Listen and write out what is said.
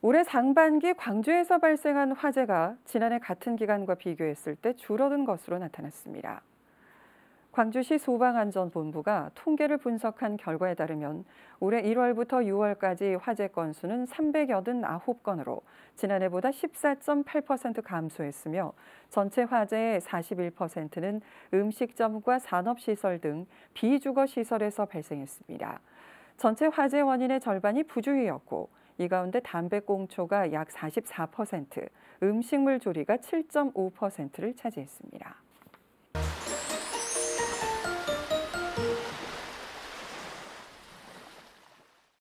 올해 상반기 광주에서 발생한 화재가 지난해 같은 기간과 비교했을 때 줄어든 것으로 나타났습니다. 광주시 소방안전본부가 통계를 분석한 결과에 따르면 올해 1월부터 6월까지 화재 건수는 389건으로 지난해보다 14.8% 감소했으며 전체 화재의 41%는 음식점과 산업시설 등 비주거 시설에서 발생했습니다. 전체 화재 원인의 절반이 부주의였고 이 가운데 담배꽁초가 약 44%, 음식물 조리가 7.5%를 차지했습니다.